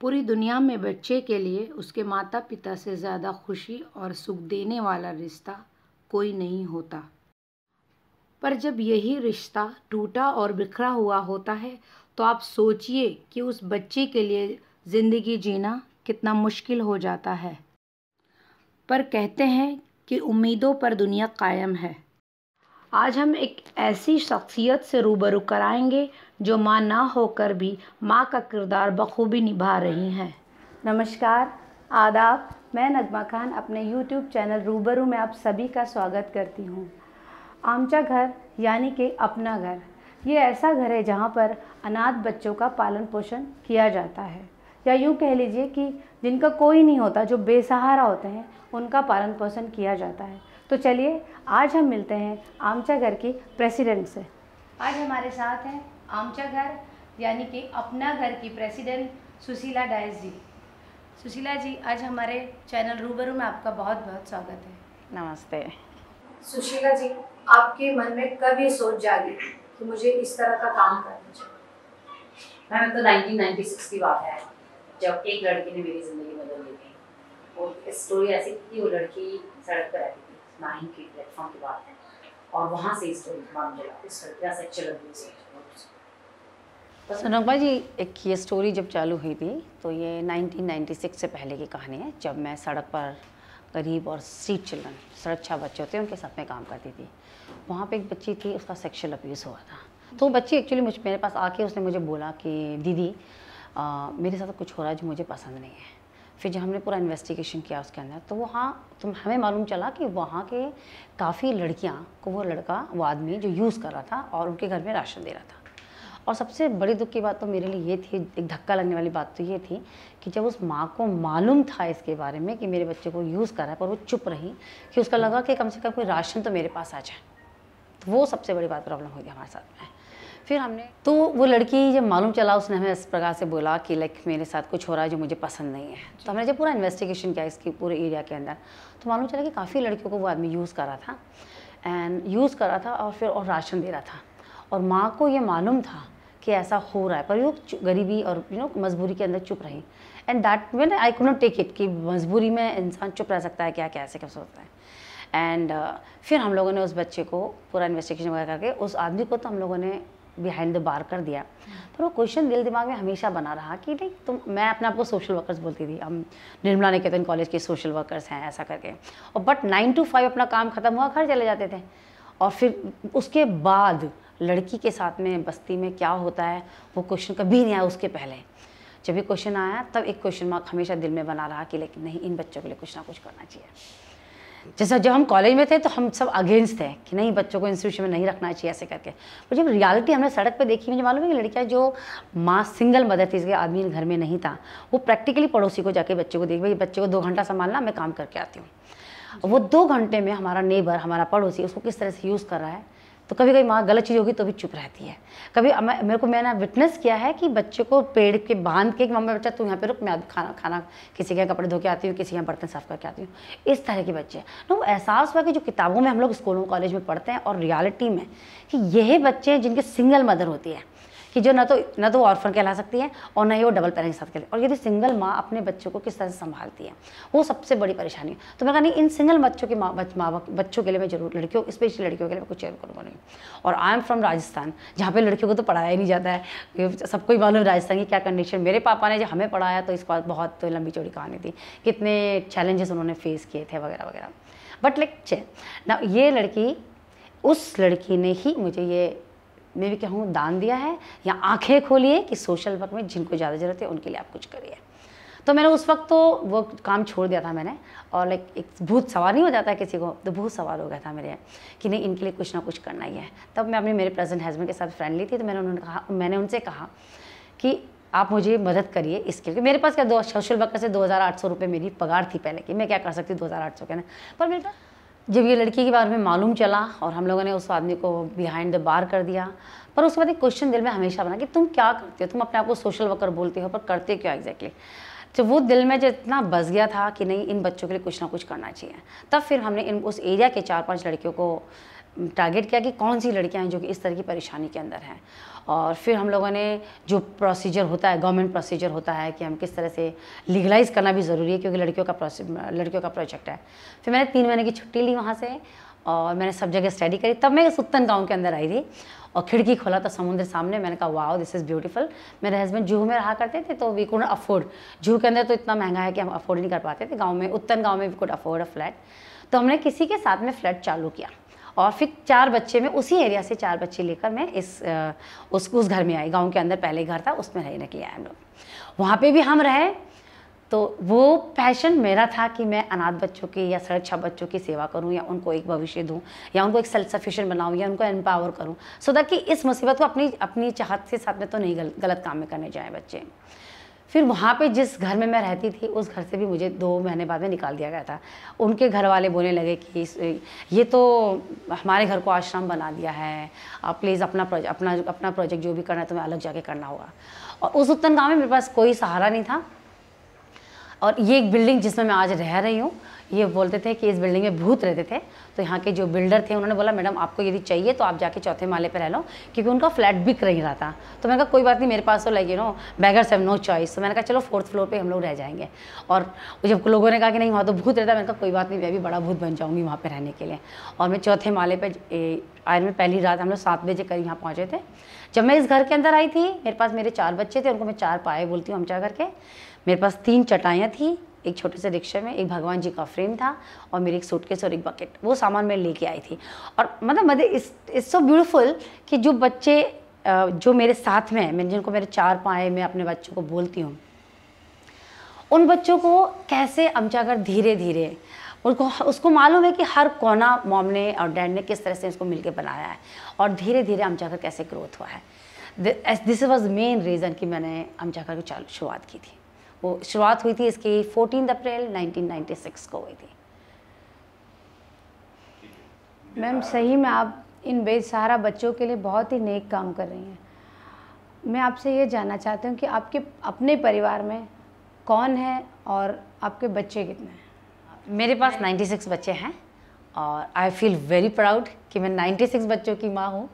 पूरी दुनिया में बच्चे के लिए उसके माता पिता से ज़्यादा खुशी और सुख देने वाला रिश्ता कोई नहीं होता। पर जब यही रिश्ता टूटा और बिखरा हुआ होता है तो आप सोचिए कि उस बच्चे के लिए ज़िंदगी जीना कितना मुश्किल हो जाता है। पर कहते हैं कि उम्मीदों पर दुनिया कायम है। आज हम एक ऐसी शख्सियत से रूबरू कराएँगे जो माँ ना होकर भी माँ का किरदार बखूबी निभा रही हैं। नमस्कार, आदाब। मैं नगमा खान अपने यूट्यूब चैनल रूबरू में आप सभी का स्वागत करती हूँ। आमचा घर, यानी कि अपना घर, ये ऐसा घर है जहाँ पर अनाथ बच्चों का पालन पोषण किया जाता है। या यूँ कह लीजिए कि जिनका कोई नहीं होता जो बेसहारा होते हैं उनका पालन पोषण किया जाता है। तो चलिए आज हम मिलते हैं आमचा घर की प्रेसिडेंट से। आज हमारे साथ हैं आमचा घर यानी कि अपना घर की प्रेसिडेंट सुशीला डायस जी। सुशीला जी आज हमारे चैनल रूबरू में आपका बहुत बहुत स्वागत है। नमस्ते। सुशीला जी आपके मन में कब ये सोच जागी कि मुझे इस तरह का काम करना चाहिए? मैम तो 1996 की बात है। जब एक लड़की ने मेरी ज़िंदगी बदल दी थी, वो स्टोरी ऐसी थी, वो लड़की सड़क पर रहती थी नाइन की प्लेटफॉर्म की बात है, और वहाँ से स्टोरी मालूम चला, इस लड़की का सेक्चुअल अब्यूज सोनकमा जी, एक ये स्टोरी जब चालू हुई थी तो ये 1996 से पहले की कहानी है, जब मैं सड़क पर गरीब और स्ट्रीट चिल्ड्रन सुरक्षा बच्चे होते हैं, उनके साथ में काम करती थी। वहाँ पे एक बच्ची थी, उसका सेक्शुअल अब्यूज़ हुआ था। तो बच्ची एक्चुअली मुझ, मेरे पास आके उसने मुझे बोला कि, दीदी आ, मेरे साथ कुछ हो रहा है जो मुझे पसंद नहीं है। फिर जब हमने पूरा इन्वेस्टिगेशन किया उसके अंदर तो वहाँ तो हमें मालूम चला कि वहाँ के काफ़ी लड़कियाँ को वो लड़का वो आदमी जो यूज़ कर रहा था और उनके घर में राशन दे रहा था। और सबसे बड़ी दुख की बात तो मेरे लिए ये थी एक धक्का लगने वाली बात तो ये थी कि जब उस माँ को मालूम था इसके बारे में कि मेरे बच्चे को यूज़ कर रहा है पर वो चुप रही कि उसका लगा कि कम से कम कोई राशन तो मेरे पास आ जाए। तो वो सबसे बड़ी बात प्रॉब्लम हुई हमारे साथ में। फिर हमने तो वो लड़की जब मालूम चला उसने हमें इस प्रकार से बोला कि लाइक मेरे साथ कुछ हो रहा है जो मुझे पसंद नहीं है। तो हमने जब पूरा इन्वेस्टिगेशन किया इसके पूरे एरिया के अंदर तो मालूम चला कि काफ़ी लड़कियों को वो आदमी यूज़ कर रहा था। एंड यूज़ कर रहा था और फिर और राशन दे रहा था। और माँ को ये मालूम था कि ऐसा हो रहा है पर वो गरीबी और यू नो मजबूरी के अंदर चुप रही। And that mean I could not take it कि मजबूरी में इंसान चुप रह सकता है क्या कैसे कैसे होता है। एंड uh, फिर हम लोगों ने उस बच्चे को पूरा इन्वेस्टिगेशन वगैरह करके उस आदमी को तो हम लोगों ने बिहाइंड द बार कर दिया। पर वो क्वेश्चन दिल दिमाग में हमेशा बना रहा कि नहीं, तुम, मैं अपने आप को सोशल वर्कर्स बोलती थी। हम निर्मला निकेतन कॉलेज के सोशल वर्कर्स हैं, ऐसा करके। और बट नाइन टू फाइव अपना काम ख़त्म हुआ, घर चले जाते थे। और फिर उसके बाद लड़की के साथ में, बस्ती में क्या होता है, वो क्वेश्चन कभी नहीं आया उसके पहले। जब ये क्वेश्चन आया, तब एक क्वेश्चन मार्क हमेशा दिल में बना रहा कि लेकिन नहीं, इन बच्चों के लिए कुछ ना कुछ करना चाहिए। जैसे जब हम कॉलेज में थे तो हम सब अगेंस्ट थे कि नहीं बच्चों को इंस्टीट्यूशन में नहीं रखना चाहिए ऐसे करके। पर जब रियलिटी हमने सड़क पे देखी मुझे मालूम है कि लड़कियाँ जो माँ सिंगल मदर थी इसके आदमी घर में नहीं था वो प्रैक्टिकली पड़ोसी को जाके बच्चे को देख भाई बच्चे को दो घंटा संभालना मैं काम करके आती हूँ। वो दो घंटे में हमारा नेबर हमारा पड़ोसी उसको किस तरह से यूज़ कर रहा है? तो कभी कभी माँ गलत चीज़ होगी तो भी चुप रहती है। कभी मेरे को, मैंने विटनेस किया है कि बच्चे को पेड़ के बाँध के मम्मी बच्चा, तू यहाँ पे रुक, मैं खाना खाना किसी के कपड़े धो के आती हूँ, किसी के बर्तन साफ़ करके आती हूँ। इस तरह के बच्चे। ना वो एहसास हुआ कि जो किताबों में हम लोग स्कूलों, कॉलेज में पढ़ते हैं और रियालिटी में कि यही बच्चे जिनके सिंगल मदर होती है। कि जो ना तो ना तो ऑर्फन कहला सकती है और ना ही वो डबल पेरेंट के साथ खेले और यदि सिंगल माँ अपने बच्चों को किस तरह से संभालती है? वो सबसे बड़ी परेशानी है। तो मैं कहा, नहीं, इन सिंगल बच्चों के माँ माँ, बच्चों के लिए मैं ज़रूर, लड़कियों स्पेशली लड़कियों के लिए मैं कुछ ज़रूर करूँगा नहीं। और आई एम फ्रॉम राजस्थान जहाँ पर लड़कियों को तो पढ़ाया ही नहीं जाता है। सबको ही मालूम राजस्थान की क्या कंडीशन मेरे पापा ने जब हमें पढ़ाया तो इस बात बहुत लंबी चौड़ी कहानी थी, कितने चैलेंजेस उन्होंने फेस किए थे वगैरह वगैरह। बट लाइक ना ये लड़की, उस लड़की ने ही मुझे ये मैं भी कहूँ दान दिया है या आँखें खोलिए कि सोशल वर्क में जिनको ज़्यादा ज़रूरत है उनके लिए आप कुछ करिए। तो मैंने उस वक्त तो वो काम छोड़ दिया था मैंने और लाइक एक भूत सवार नहीं हो जाता है किसी को तो भूत सवार हो गया था मेरे कि नहीं, इनके लिए कुछ ना कुछ करना ही है। तब मैं अपने, मेरे प्रेजेंट हस्बैंड के साथ फ्रेंडली थी तो मैंने उन्होंने कहा, मैंने उनसे कहा कि आप मुझे मदद करिए इसके लिए। मेरे पास क्या दो सोशल वर्कर से दो हज़ार आठ सौ रुपये मेरी पगार थी पहले कि, मैं क्या कर सकती हूँ दो हज़ार आठ सौ के ना? पर मेरे पास जब ये लड़की के बारे में मालूम चला और हम लोगों ने उस आदमी को बिहाइंड द बार कर दिया, पर उसके बाद एक क्वेश्चन दिल में हमेशा बना कि तुम क्या करते हो? तुम अपने आप को सोशल वर्कर बोलते हो, पर करते क्या एग्जैक्टली तो वो दिल में जो इतना बस गया था कि नहीं, इन बच्चों के लिए कुछ ना कुछ करना चाहिए, तब फिर हमने इन उस एरिया के चार पाँच लड़कियों को टारगेट किया कि कौन सी लड़कियाँ हैं जो कि इस तरह की परेशानी के अंदर हैं। और फिर हम लोगों ने जो प्रोसीजर होता है गवर्नमेंट प्रोसीजर होता है कि हम किस तरह से लीगलाइज करना भी ज़रूरी है क्योंकि लड़कियों का लड़कियों का प्रोजेक्ट है। फिर मैंने तीन महीने की छुट्टी ली वहाँ से और मैंने सब जगह स्टडी करी। तब मैं सुत्तन गाँव के अंदर आई थी और खिड़की खोला तो समुद्र सामने। मैंने कहा, वाओ दिस इज़ ब्यूटीफुल मेरे हस्बैंड जूह में रहा करते थे तो वी कुड अफोर्ड जूह के अंदर तो इतना महँगा है कि हम अफोर्ड नहीं कर पाते थे। गाँव में, उत्तन गाँव में we could afford a flat तो हमने किसी के साथ में फ्लैट चालू किया। और फिर चार बच्चे में उसी एरिया से चार बच्चे लेकर मैं इस उस उस घर में आई। गाँव के अंदर पहले घर था उसमें रहने के आए हम लोग। वहाँ पर भी हम रहे तो वो पैशन मेरा था कि मैं अनाथ बच्चों की या सुरक्षा बच्चों की सेवा करूँ या उनको एक भविष्य दूँ या उनको एक सेल्फ सफिशिएंट बनाऊँ या उनको एम्पावर करूँ सो दैट कि इस मुसीबत को अपनी अपनी चाहत से साथ में तो नहीं गल, गलत काम में करने जाए बच्चे। फिर वहाँ पे जिस घर में मैं रहती थी, उस घर से भी मुझे दो महीने बाद में निकाल दिया गया था। उनके घर वाले बोलने लगे कि ये तो हमारे घर को आश्रम बना दिया है। आप प्लीज़ अपना प्रोजेक्ट अपना अपना प्रोजेक्ट जो भी करना है मैं अलग जाके करना होगा। और उस उत्तन गाँव में मेरे पास कोई सहारा नहीं था। और ये एक बिल्डिंग जिसमें मैं आज रह रही हूँ ये बोलते थे कि इस बिल्डिंग में भूत रहते थे। तो यहाँ के जो बिल्डर थे, उन्होंने बोला, मैडम, आपको यदि चाहिए तो आप जाके चौथे माले पर रह लो, क्योंकि उनका फ्लैट बिक नहीं रहा था। तो मैंने कहा, कोई बात नहीं, मेरे पास तो like you know beggars have no choice तो मैंने कहा, चलो फोर्थ फ्लोर पर हम लोग रह जाएँगे। और जब लोगों ने कहा कि नहीं, वहाँ तो भूत रहता मैंने कहा, कोई बात नहीं, मैं भी बड़ा भूत बन जाऊँगी वहाँ पर रहने के लिए। और मैं चौथे माले पर आए में पहली रात हम लोग सात बजे करीब यहाँ पहुँचे थे। जब मैं इस घर के अंदर आई थी, मेरे पास मेरे चार बच्चे थे, उनको मैं चार पाए बोलती हूँ, हम चाह करके मेरे पास तीन चटाइयाँ थी एक छोटे से रिक्शे में एक भगवान जी का फ्रेम था और मेरी एक सूटकेस और एक बकेट वो सामान मैं लेके आई थी। और मतलब मतलब इस इट्स सो ब्यूटीफुल कि जो बच्चे जो मेरे साथ में मैं जिनको मेरे चार पाए मैं अपने बच्चों को बोलती हूँ, उन बच्चों को कैसे अमचाकर धीरे धीरे उनको, उसको मालूम है कि हर कोना मॉम ने और डैड ने किस तरह से इसको मिलके बनाया है और धीरे धीरे अमचाकर कैसे ग्रोथ हुआ है। दिस वॉज़ मेन रीज़न कि मैंने अमचाकर की शुरुआत की थी। वो शुरुआत हुई थी इसकी 14 अप्रैल 1996 को हुई थी। मैम, सही में आप इन बेसहारा बच्चों के लिए बहुत ही नेक काम कर रही हैं। मैं आपसे ये जानना चाहती हूँ कि आपके अपने परिवार में कौन है और आपके बच्चे कितने हैं? मेरे पास 96 बच्चे हैं और आई फील वेरी प्राउड कि मैं 96 बच्चों की माँ हूँ।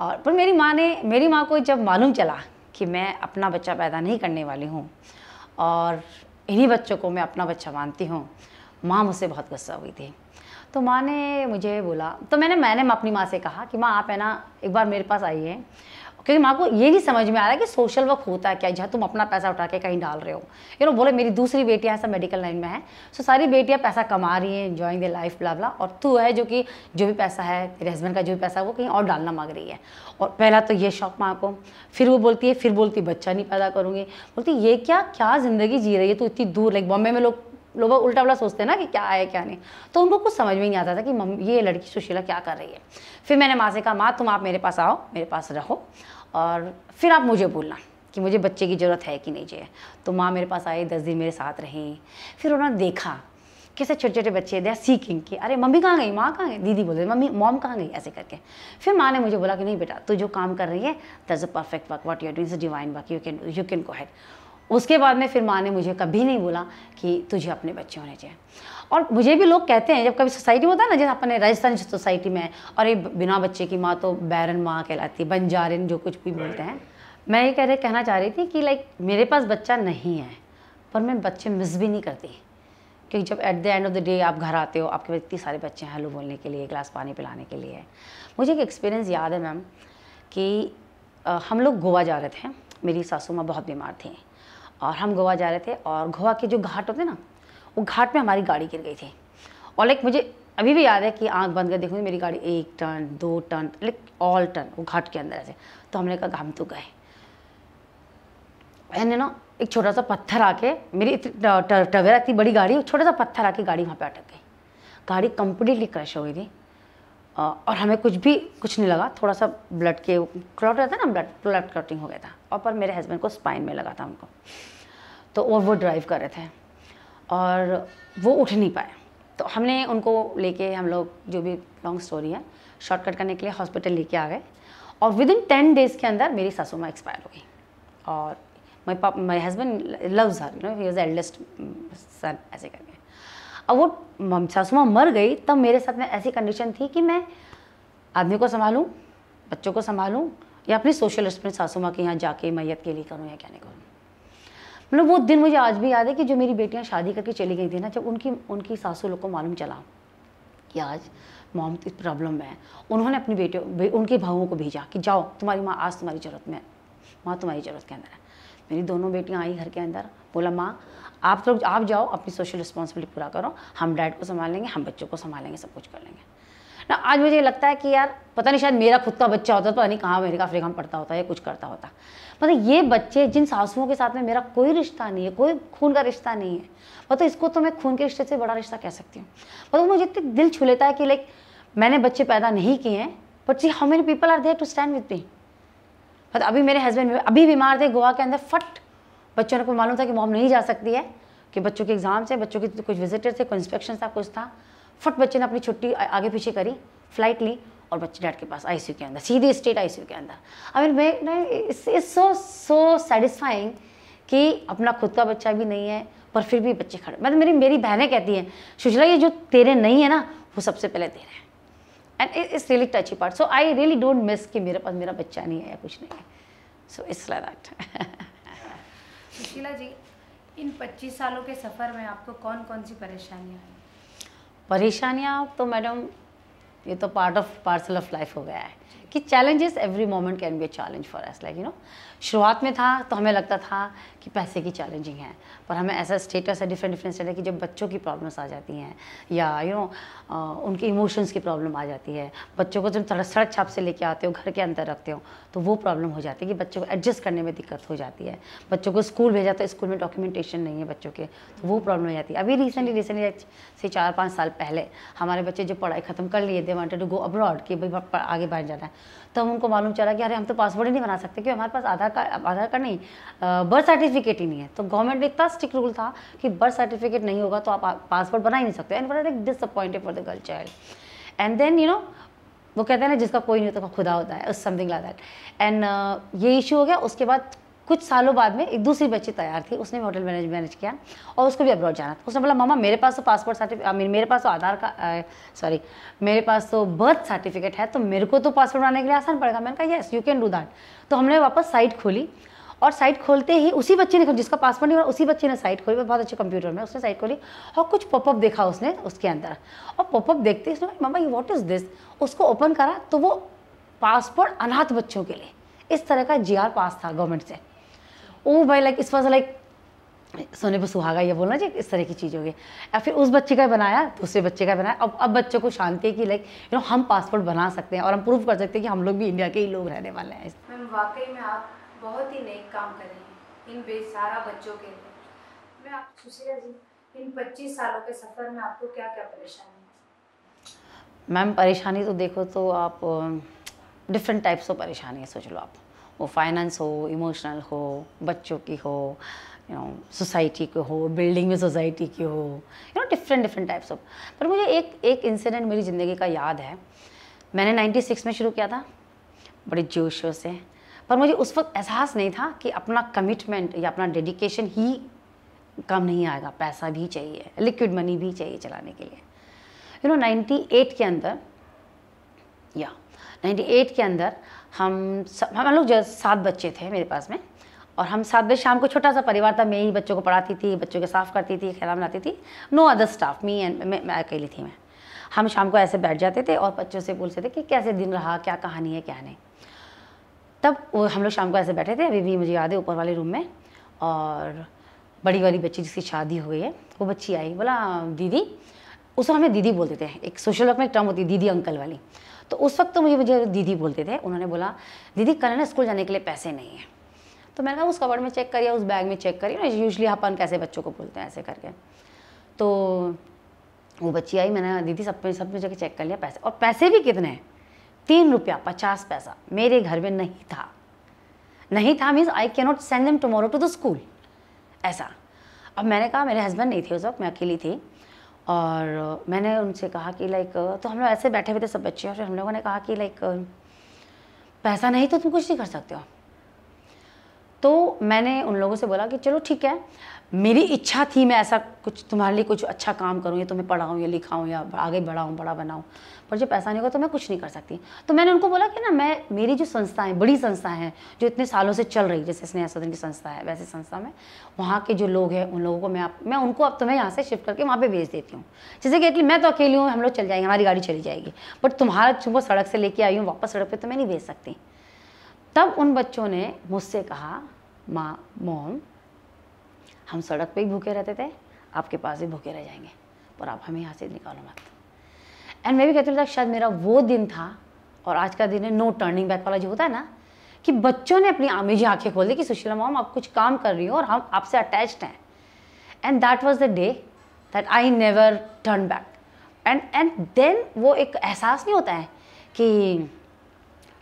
और पर मेरी माँ ने, मेरी माँ को जब मालूम चला कि मैं अपना बच्चा पैदा नहीं करने वाली हूँ और इन्हीं बच्चों को मैं अपना बच्चा मानती हूँ। माँ मुझसे बहुत गुस्सा हुई थी। तो माँ ने मुझे बोला तो मैंने मैंने अपनी माँ से कहा कि, माँ, आप है ना, एक बार मेरे पास आइए। क्योंकि माँ को ये नहीं समझ में आ रहा है कि सोशल वर्क होता है? क्या जहाँ तुम अपना पैसा उठा के कहीं डाल रहे हो। यू नो बोले, मेरी दूसरी बेटियाँ सब मेडिकल लाइन में है। सो सारी बेटियाँ पैसा कमा रही हैं इन्जॉइंग द लाइफ ब्ला और तू है जो कि जो भी पैसा है, तेरे हस्बैंड का जो भी पैसा है, वो कहीं और डालना मांग रही है। और पहला तो ये शौक माँ को। फिर वो बोलती है, फिर बोलती बच्चा नहीं पैदा करूँगी। बोलती ये क्या क्या ज़िंदगी जी रही है तो इतनी दूर? लाइक बॉम्बे में लोग लोग उल्टा उल्टा सोचते हैं ना कि क्या है, क्या नहीं। तो उनको कुछ समझ में नहीं आता था कि मम्मी, ये लड़की सुशीला क्या कर रही है? फिर मैंने माँ से कहा, माँ, तुम आप मेरे पास आओ, मेरे पास रहो। और फिर आप मुझे बोलना कि मुझे बच्चे की ज़रूरत है कि नहीं चाहिए तो माँ मेरे पास आई दस दिन मेरे साथ रही। फिर उन्होंने देखा कैसे छोटे छोटे बच्चे दे सीकिंग कि, अरे, मम्मी कहाँ गई? माँ कहाँ गई? दीदी बोल रही मम्मी मॉम कहाँ गई? ऐसे करके। फिर माँ ने मुझे बोला कि, नहीं बेटा, तू जो काम कर रही है that's a perfect work what you're doing divine work you can you can go ahead उसके बाद में फिर माँ ने मुझे कभी नहीं बोला कि तुझे अपने बच्चे होने चाहिए। और मुझे भी लोग कहते हैं जब कभी सोसाइटी होता है ना जैसे अपने राजस्थान सोसाइटी में और ये बिना बच्चे की माँ तो बैरन माँ कहलाती है बंजारिन जो कुछ भी बोलते हैं। मैं ये कह रहे कहना चाह रही थी कि लाइक मेरे पास बच्चा नहीं है पर मैं बच्चे मिस भी नहीं करती। क्योंकि जब at the end of the day आप घर आते हो आपके पास इतने सारे बच्चे हैं हेलो बोलने के लिए एक गिलास पानी पिलाने के लिए। मुझे एक एक्सपीरियंस याद है मैम कि आ, हम लोग गोवा जा रहे थे। मेरी सासू माँ बहुत बीमार थी। और हम गोवा जा रहे थे और गोवा के जो घाट होते ना वो घाट में हमारी गाड़ी गिर गई थी। और लाइक मुझे अभी भी याद है कि आँख बंद कर देखूँगी मेरी गाड़ी एक टन, दो टन लाइक ऑल टन, वो घाट के अंदर ऐसे। तो हमने कहा, हम तो गए। मैंने ना एक छोटा सा पत्थर आके, मेरी टवेरा इतनी बड़ी गाड़ी छोटा सा पत्थर आके गाड़ी वहाँ पे अटक गई। गाड़ी कम्प्लीटली क्रश हो गई थी। और हमें कुछ भी, कुछ नहीं लगा। थोड़ा सा ब्लड के क्लॉट रहता ना ब्लड ब्लड क्लॉटिंग हो गया था। और पर मेरे हस्बैंड को स्पाइन में लगा था उनको। तो और वो ड्राइव कर रहे थे। और वो उठ नहीं पाए। तो हमने उनको लेके हम लोग जो भी लॉन्ग स्टोरी है शॉर्टकट करने के लिए हॉस्पिटल लेके आ गए। और विद इन टेन डेज़ के अंदर मेरी सासू माँ एक्सपायर हो गई और my pop my husband loves her no he was eldest son ऐसे करके। अब वो सासू माँ मर गई, तब मेरे साथ में ऐसी कंडीशन थी कि मैं आदमी को संभालूँ, बच्चों को संभालूँ, या अपनी सोशल रिस्पॉन्स सासू माँ के यहाँ जाके मैयत के लिए करूँ या क्या नहीं करूँ। मतलब वो दिन मुझे आज भी याद है कि जो मेरी बेटियाँ शादी करके चली गई थी ना, जब उनकी उनकी सासू लोग को मालूम चला कि आज मॉम इस प्रॉब्लम में है। उन्होंने अपनी बेटियों उनके भावों को भेजा कि जाओ, तुम्हारी माँ आज तुम्हारी ज़रूरत में माँ तुम्हारी ज़रूरत के अंदर है। मेरी दोनों बेटियाँ आई घर के अंदर, बोला, माँ, आप लोग, आप जाओ, अपनी सोशल रिस्पॉन्सिबिलिटी पूरा करो। हम डैड को संभाल लेंगे, हम बच्चों को संभालेंगे, सब कुछ कर लेंगे। ना, आज मुझे लगता है कि यार, पता नहीं, शायद मेरा खुद का बच्चा होता, पता नहीं कहाँ अमेरिका अफ्रीका में पढ़ता होता है या कुछ करता होता। मतलब ये बच्चे जिन सासुओं के साथ में मेरा कोई रिश्ता नहीं है, कोई खून का रिश्ता नहीं है मतलब इसको तो मैं खून के रिश्ते से बड़ा रिश्ता कह सकती हूँ। मतलब मुझे इतने दिल छू लेता है कि लाइक मैंने बच्चे पैदा नहीं किए हैं but see how many people are there to stand with me मतलब अभी मेरे हस्बैंड अभी बीमार थे, गोवा के अंदर फट, बच्चों को मालूम था कि मॉम नहीं जा सकती है, कि बच्चों के एग्ज़ाम्स से बच्चों के कुछ विजिटर थे कोई इंस्पेक्शन था, कुछ था। फट बच्चे ने अपनी छुट्टी आगे पीछे करी फ़्लाइट ली और बच्चे डैड के पास आईसीयू के अंदर, सीधे स्टेट आईसीयू के अंदर। आई मीन मैं इट्स सो सो सेटिस्फाइंग कि अपना खुद का बच्चा भी नहीं है, पर फिर भी बच्चे खड़े। मतलब मेरी मेरी बहनें कहती हैं सुशला ये जो तेरे नहीं है ना, वो सबसे पहले तेरे हैं। And it's really touchy part so I really don't miss कि मेरे पास मेरा बच्चा नहीं है या कुछ नहीं है। So it's like that Sushila ji, इन 25 सालों के सफ़र में आपको कौन कौन सी परेशानियाँ आई परेशानियाँ तो मैडम ये तो part of parcel of life हो गया है। कि challenges every moment can be a challenge for us like you know शुरुआत में था तो हमें लगता था कि पैसे की चैलेंजिंग है पर हमें ऐसा स्टेटस है डिफरेंट डिफरेंट स्टेट है कि जब बच्चों की प्रॉब्लम्स आ जाती हैं या यू you नो know, उनके इमोशंस की प्रॉब्लम आ जाती है बच्चों को जब सड़क छाप से लेके आते हो घर के अंदर रखते हो तो वो प्रॉब्लम हो जाती है कि बच्चों को एडजस्ट करने में दिक्कत हो जाती है। बच्चों को स्कूल भेजा तो स्कूल में डॉक्यूमेंटेशन नहीं है बच्चों के तो वो प्रॉब्लम हो जाती है। अभी रिसेंटली रिसेंटली से चार पाँच साल पहले हमारे बच्चे जो पढ़ाई ख़त्म कर लिए they wanted to go abroad कि भाई आगे बढ़ जाना है। तब उनको मालूम चला कि अरे हम तो पासवर्ड ही नहीं बना सकते क्योंकि हमारे पास आधार कार्ड आधार कार्ड नहीं बर्थ सर्टिफिकेट ही नहीं है। तो गवर्नमेंट ने इतना स्ट्रिक्ट रूल था कि बर्थ सर्टिफिकेट नहीं होगा तो आप पासवर्ड बना ही नहीं सकते। And were disappointed for the girl child and then you know वो कहते हैं ना, जिसका कोई नहीं होता खुदा होता है समथिंग लाइक दैट एंड ये इशू हो गया, उसके बाद कुछ सालों बाद में एक दूसरी बच्ची तैयार थी, उसने भी होटल मैनेज मैनेज किया और उसको भी अब्रॉड जाना था। उसने बोला, मामा, मेरे पास तो पासपोर्ट सर्टिफिकेट मेरे पास तो आधार का सॉरी मेरे पास तो बर्थ सर्टिफिकेट है तो मेरे को तो पासपोर्ट बनाने के लिए आसान पड़ेगा। मैंने कहा yes you can do that तो हमने वापस साइट खोली और साइट खोलते ही उसी बच्चे ने जिसका पासपोर्ट नहीं हुआ, उसी बच्चे ने साइट खोली बहुत अच्छे कंप्यूटर में, उसने साइट खोली और कुछ पॉपअप देखा उसने उसके अंदर। और पॉपअप देखते उसने मामा, ये वॉट इज़ दिस उसको ओपन करा तो वो पासपोर्ट अनाथ बच्चों के लिए, इस तरह का जीआर पास था गवर्नमेंट से। ओ भाई लाइक इस वॉज़ लाइक सोने पर सुहागा ये बोलना चाहिए इस तरह की चीज़ होगी या फिर उस बच्चे का बनाया दूसरे बच्चे का बनाया। अब अब बच्चों को शांति है कि लाइक यू नो हम पासपोर्ट बना सकते हैं और हम प्रूव कर सकते हैं कि हम लोग भी इंडिया के ही लोग रहने वाले हैं। मैम वाकई में आप बहुत ही नेक काम कर रही हैं इन बेसारा बच्चों के लिए। मैं आप सुशीला जी इन 25 सालों के सफ़र में आपको क्या क्या परेशानी मैम परेशानी तो देखो तो आप डिफरेंट टाइप्स ऑफ़ परेशानी है सोच लो आप। वो फाइनेंस हो इमोशनल हो, बच्चों की हो यू नो सोसाइटी की हो बिल्डिंग में सोसाइटी की हो you know different different types of पर मुझे एक एक इंसिडेंट मेरी ज़िंदगी का याद है। मैंने 96 में शुरू किया था, बड़े जोश से। पर मुझे उस वक्त एहसास नहीं था कि अपना कमिटमेंट या अपना डेडिकेशन ही कम नहीं आएगा। पैसा भी चाहिए लिक्विड मनी भी चाहिए चलाने के लिए। यू नो नाइन्टी एट के अंदर या नाइन्टी एट के अंदर हम हम लोग सात बच्चे थे मेरे पास में और हम सात बजे शाम को छोटा सा परिवार था। मैं ही बच्चों को पढ़ाती थी, बच्चों के साफ़ करती थी खेला बनाती थी। No other staff me and मैं अकेली थी मैं। हम शाम को ऐसे बैठ जाते थे और बच्चों से पूछते थे कि कैसे दिन रहा, क्या कहानी है, क्या नहीं। तब वो, हम लोग शाम को ऐसे बैठे थे, अभी भी मुझे याद है ऊपर वाले रूम में और बड़ी वाली बच्ची जिसकी शादी हो गई है, वो बच्ची आई, बोला, दीदी उसको हमें दीदी बोलते थे, एक सोशल वर्क में टर्म होती है दीदी अंकल वाली। तो उस वक्त तो मुझे मुझे दीदी बोलते थे, उन्होंने बोला, दीदी, कल ना स्कूल जाने के लिए पैसे नहीं हैं। तो मैंने कहा, उस कवर्ड में चेक करिए, उस बैग में चेक करिए, ना यूजली अपन कैसे बच्चों को बोलते हैं ऐसे करके। तो वो बच्ची आई, मैंने दीदी, सब सब में जगह चेक कर लिया पैसे। और पैसे भी कितने हैं? तीन रुपया, पचास पैसा, मेरे घर में नहीं था। नहीं था means I can not send them tomorrow to the school ऐसा। अब मैंने कहा, मेरे हस्बैंड नहीं थे उस वक्त, मैं अकेली थी। और मैंने उनसे कहा कि लाइक तो हम लोग ऐसे बैठे हुए थे सब बच्चे और हम लोगों ने कहा कि लाइक पैसा नहीं तो तुम कुछ नहीं कर सकते हो। तो मैंने उन लोगों से बोला कि चलो ठीक है, मेरी इच्छा थी मैं ऐसा कुछ तुम्हारे लिए कुछ अच्छा काम करूँ, या तुम्हें पढ़ाऊँ, या लिखाऊँ, या आगे बढ़ाऊँ, बड़ा बनाऊँ, पर जब पैसा नहीं होगा तो मैं कुछ नहीं कर सकती। तो मैंने उनको बोला कि ना, मैं, मेरी जो संस्थाएँ, बड़ी संस्थाएँ हैं, जो इतने सालों से चल रही, जैसे स्नेहा सदन की संस्था है, वैसे संस्था में, वहाँ के जो लोग हैं, उन लोगों को मैं आप, मैं उनको अब तो मैं यहाँ से शिफ्ट करके वहाँ पर भेज देती हूँ। जैसे कि मैं तो अकेली हूँ, हम लोग चल जाएँगे, हमारी गाड़ी चली जाएगी बट तुम्हारा सुबह सड़क से लेके आई हूँ, वापस सड़क पर तो मैं नहीं भेज सकती। तब उन बच्चों ने मुझसे कहा, माँ, मोम, हम सड़क पे ही भूखे रहते थे, आपके पास ही भूखे रह जाएँगे, पर आप हमें यहाँ से निकालो मत। एंड मैं भी कहती हूँ शायद मेरा वो दिन था, और आज का दिन है नो टर्निंग बैक वाला जो होता है ना, कि बच्चों ने अपनी मेरी आँखें खोल दी कि, सुशीला मोम, आप कुछ काम कर रही हो और हम आपसे अटैच्ड हैं। And that was the day that I never turn back and and then वो एक एहसास नहीं होता है कि,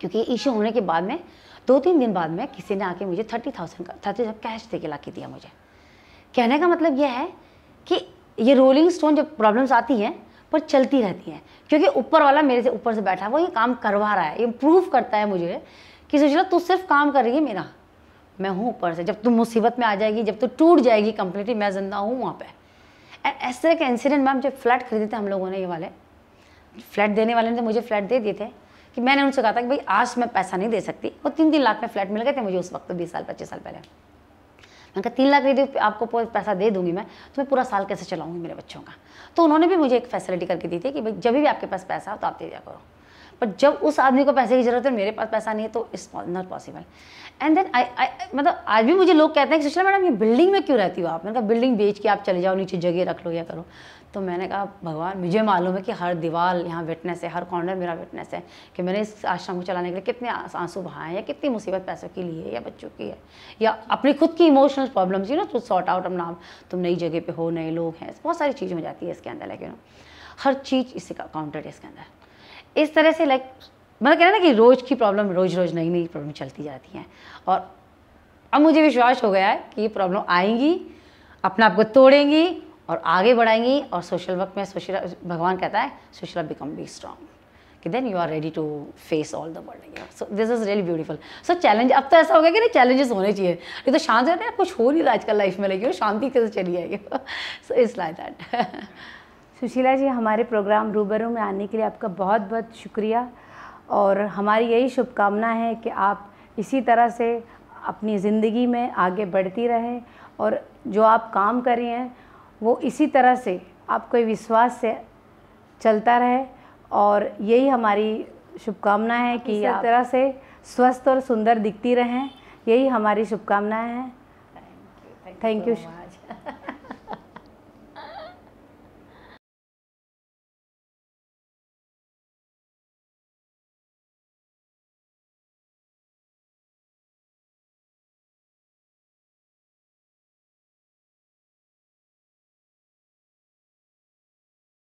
क्योंकि इशू होने के बाद में दो तीन दिन बाद में किसी ने आके मुझे थर्टी थाउज़ेंड का थर्टी कैश दे के ला के दिया मुझे। कहने का मतलब यह है कि ये रोलिंग स्टोन जब प्रॉब्लम्स आती हैं, पर चलती रहती हैं, क्योंकि ऊपर वाला मेरे से ऊपर से बैठा है वो ये काम करवा रहा है ये प्रूव करता है मुझे कि सोच तू सिर्फ़ काम कर रही है मेरा। मैं हूँ ऊपर से, जब तू मुसीबत में आ जाएगी, जब तू टूट जाएगी कंप्लीटली मैं ज़िंदा हूँ वहाँ पर एंड ऐसे तरह के इंसिडेंट मैम जब फ्लैट खरीदे थे हम लोगों ने ये वाले फ्लैट देने वाले ने तो मुझे फ्लैट दे दिए थे। कि मैंने उनसे कहा था कि भाई, आज मैं पैसा नहीं दे सकती। वो तीन तीन लाख में फ्लैट मिल गए थे मुझे उस वक्त, बीस साल, पच्चीस साल पहले। मैंने कहा, तीन लाख दे आपको पैसा दे दूँगी मैं तो मैं पूरा साल कैसे चलाऊँगी मेरे बच्चों का? तो उन्होंने भी मुझे एक फैसिलिटी करके दी थी कि भाई, जब भी आपके पास पैसा हो तो आप दे दिया करो। पर जब उस आदमी को पैसे की ज़रूरत है मेरे पास पैसा नहीं है तो it's not possible and then I I मतलब आज भी मुझे लोग कहते हैं कि सुशीला मैडम, ये बिल्डिंग में क्यों रहती हो आप? मैंने कहा बिल्डिंग बेच के आप चले जाओ, नीचे जगह रख लो या करो। तो मैंने कहा, भगवान, मुझे मालूम है कि हर दीवार यहाँ विटनेस है, हर कॉर्नर मेरा विटनेस है कि मैंने इस आश्रम को चलाने के लिए कितने आँसू बहाए हैं कितनी मुसीबत पैसों की लिए या बच्चों की है, या अपनी खुद की emotional problems you know to sort out अपना तुम नई जगह पर हो, नए लोग हैं, बहुत सारी चीज़ हो जाती है इसके अंदर लेकिन हर चीज़ इससे काउंटर है इसके अंदर. इस तरह से लाइक मतलब कहना ना कि रोज़ की प्रॉब्लम रोज़ रोज़ नई नई प्रॉब्लम चलती जाती हैं, और अब मुझे विश्वास हो गया है कि ये प्रॉब्लम आएँगी, अपने आप को तोड़ेंगी और आगे बढ़ाएँगी और सोशल वर्क में सोशल, भगवान कहता है, सोशल बिकम बी स्ट्रॉन्ग कि then you are ready to face all the world so this is really beautiful so challenge अब तो ऐसा हो गया कि नहीं चैलेंजेस होने चाहिए। नहीं तो शांत रहते हैं, कुछ हो नहीं रहा आजकल लाइफ में, लेकिन शांति कैसे चली आएगी so it's like that Sushila ji, हमारे प्रोग्राम रूबरू में आने के लिए आपका बहुत बहुत शुक्रिया। और हमारी यही शुभकामना है कि आप इसी तरह से अपनी ज़िंदगी में आगे बढ़ती रहें। और जो आप काम कर रही हैं वो इसी तरह से आपको विश्वास से चलता रहे और यही हमारी शुभकामना है कि इस तरह से स्वस्थ और सुंदर दिखती रहें। यही हमारी शुभकामनाएँ हैं। Thank you